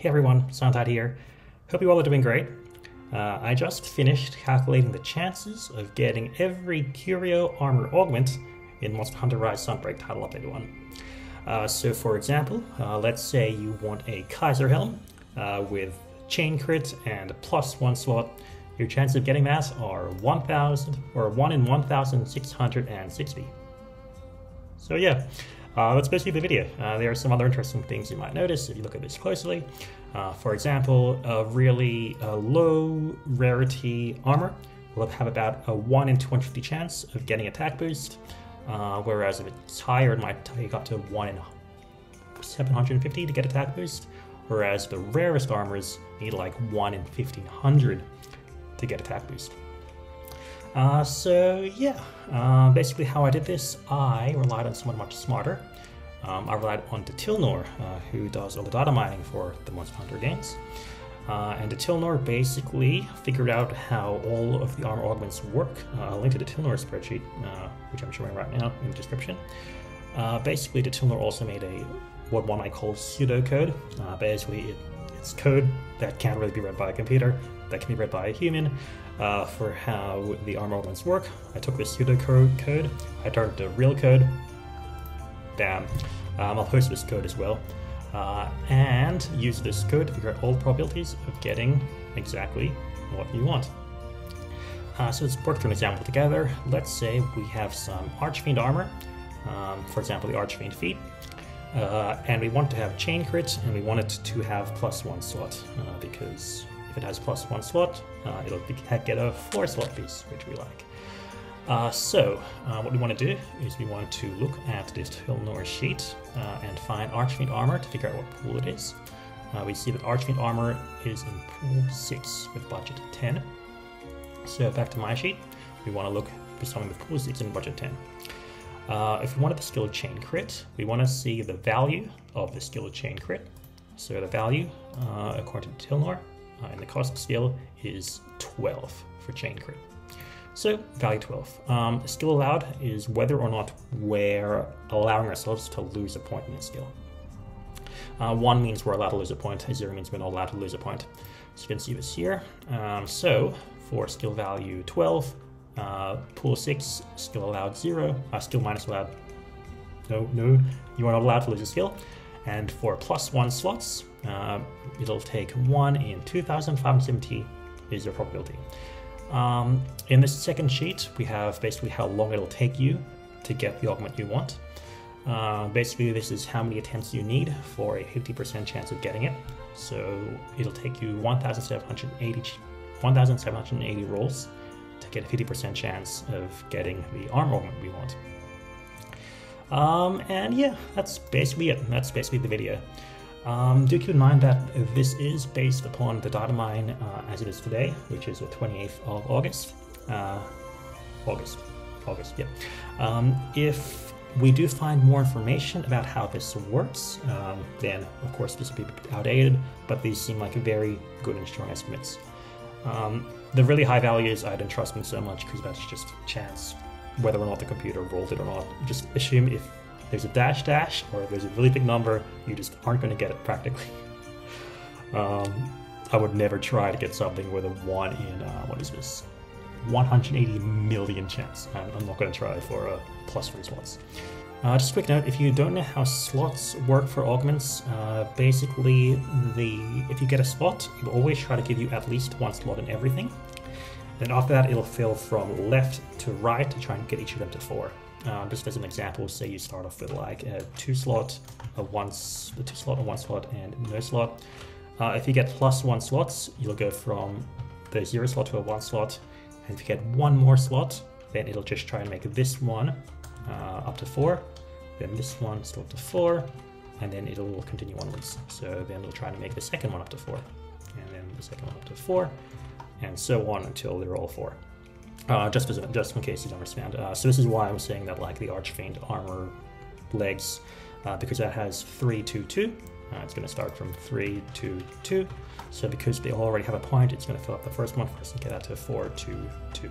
Hey everyone, Suntide here. Hope you all are doing great. Uh, I just finished calculating the chances of getting every Qurio armor augment in Monster Hunter Rise Sunbreak Title Update 1. Uh, so for example, uh, let's say you want a Kaiser Helm uh, with chain crit and plus one slot. Your chances of getting that are 1,000 or 1 in 1,660. So yeah, uh, that's basically the video. Uh, there are some other interesting things you might notice if you look at this closely. Uh, for example, a really uh, low rarity armor will have about a 1 in 250 chance of getting attack boost, uh, whereas if it's higher, it might take up to 1 in 750 to get attack boost, whereas the rarest armors need like 1 in 1500 to get attack boost. Uh, so yeah, uh, basically how I did this, I relied on someone much smarter. Um, I relied on dtlnor, uh, who does all the data mining for the Monster Hunter games. Uh, and dtlnor basically figured out how all of the armor augments work. Uh, I'll link to the dtlnor spreadsheet, uh, which I'm showing right now in the description. basically, dtlnor also made a what one might call pseudocode. basically, it, it's code that can't really be read by a computer, that can be read by a human, uh, for how the armor augments work. I took the pseudocode code, I turned it to real code. Bam. Um, I'll post this code as well. Uh, and use this code to figure out all the probabilities of getting exactly what you want. Uh, so let's work through an example together. Let's say we have some Archfiend armor, um, for example, the Archfiend feet, uh, and we want to have chain crit, and we want it to have plus one slot uh, because if it has plus one slot, uh, it'll get a four slot piece, which we like. Uh, so, uh, what we want to do is we want to look at this Tilnor sheet uh, and find Archfiend Armor to figure out what pool it is. We see that Archfiend Armor is in pool 6 with budget 10. So back to my sheet, we want to look for something with pool 6 and budget 10. Uh, if we wanted the skill chain crit, we want to see the value of the skill chain crit. So the value, according to Tilnor, uh, and the cost skill is 12 for chain crit. So value 12. Um, skill allowed is whether or not we're allowing ourselves to lose a point in the skill. Uh, one means we're allowed to lose a point, zero means we're not allowed to lose a point. So you can see this here. Um, so for skill value 12, uh, pool 6, still allowed 0, uh, skill minus allowed. No, no, you are not allowed to lose a skill. And for plus 1 slots, uh, it'll take 1 in 2570 is your probability. Um, in this second sheet, we have basically how long it'll take you to get the augment you want. Uh, basically, this is how many attempts you need for a 50% chance of getting it. So it'll take you 1,780, 1,780 rolls to get a 50% chance of getting the armor we want. Um, and yeah, that's basically it. That's basically the video. Um, do keep in mind that this is based upon the data mine uh, as it is today, which is the 28th of August. Uh, August. August, yeah. Um, if we do find more information about how this works, um, then of course this will be outdated, but these seem like very good and strong estimates. Um, the really high values, I don't trust them so much because that's just chance, whether or not the computer rolled it or not. Just assume if there's a dash dash or if there's a really big number, you just aren't going to get it practically. um, I would never try to get something with a 1 in, uh, what is this? 180 million chance. I'm, I'm not going to try for a plus 3 slots. Uh, just a quick note, if you don't know how slots work for augments, uh, basically the if you get a slot, it'll always try to give you at least one slot in everything. Then after that, it'll fill from left to right to try and get each of them to four. Uh, just as an example, say you start off with like a two slot, a one, a two slot, a one slot, and no slot. Uh, if you get plus one slots, you'll go from the zero slot to a one slot. And if you get one more slot, then it'll just try and make this one uh, up to four, then this one still up to four, and then it'll continue onwards. So then we'll try to make the second one up to four, and then the second one up to four, and so on until they're all four. Uh, just, as, just in case you don't understand. Uh, so this is why I'm saying that like the Archfiend armor legs, uh, because that has 3, 2, 2. Uh, it's going to start from 3, 2, 2. So because they already have a point, it's going to fill up the first one first and get that to 4, 2, 2.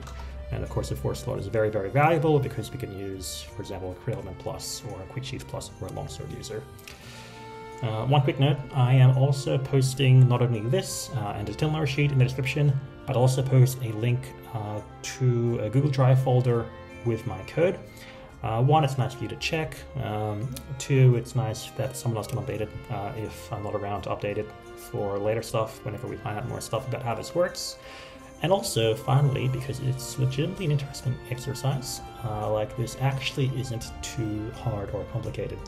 And of course the 4 slot is very, very valuable because we can use, for example, a Element Plus or a Quick Sheath Plus or a Longsword user. Uh, one quick note, I am also posting not only this uh, and a Tilnar sheet in the description, but also post a link uh, to a Google Drive folder with my code. Uh, one, it's nice for you to check. Um, two, it's nice that someone else can update it uh, if I'm not around to update it for later stuff whenever we find out more stuff about how this works. And also, finally, because it's legitimately an interesting exercise, uh, like this actually isn't too hard or complicated.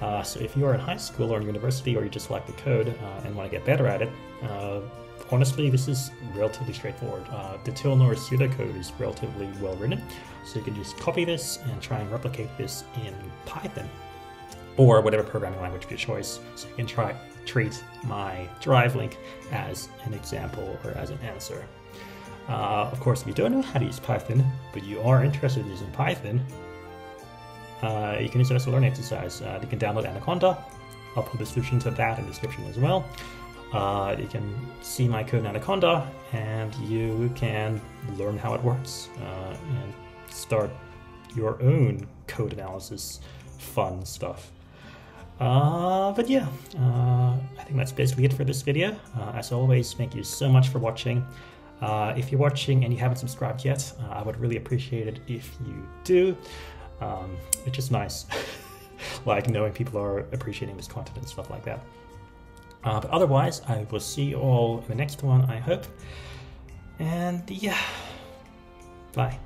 Uh, so if you are in high school or in university or you just like the code uh, and want to get better at it, uh, honestly, this is relatively straightforward. Uh, the Tilnor pseudocode is relatively well written, so you can just copy this and try and replicate this in Python or whatever programming language of your choice. So you can try treat my drive link as an example or as an answer. Uh, of course, if you don't know how to use Python, but you are interested in using Python, uh, you can use it as a learning exercise. Uh, you can download Anaconda. I'll put a description to that in the description as well. Uh, you can see my code in Anaconda, and you can learn how it works uh, and start your own code analysis fun stuff. Uh, but yeah, uh, I think that's basically it for this video. Uh, as always, thank you so much for watching. Uh, if you're watching and you haven't subscribed yet, uh, I would really appreciate it if you do. Um, it's just nice, like knowing people are appreciating this content and stuff like that. Uh, but otherwise, I will see you all in the next one, I hope. And yeah, bye.